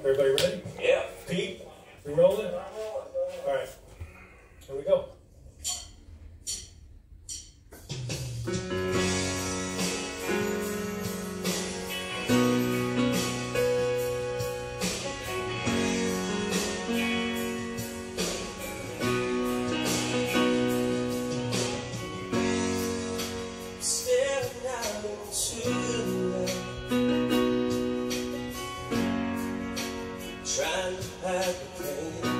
Everybody ready? Yeah. Pete, we rolling? All right, here we go. happy day.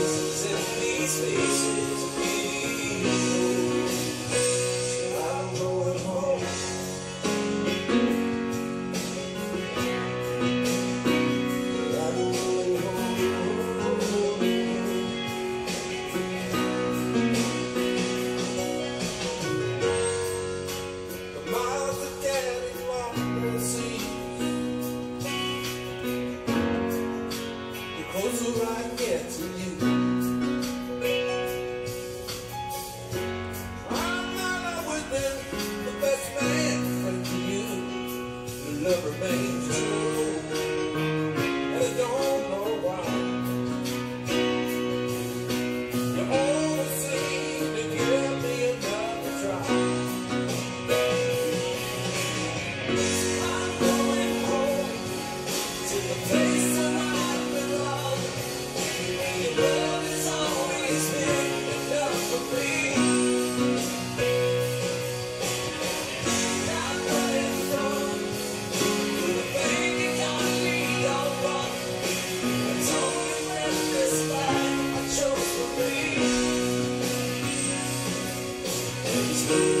love remains. Thank you.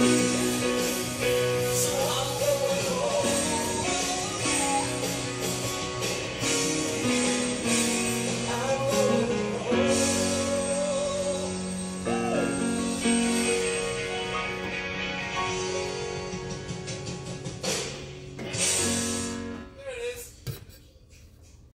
Thank you.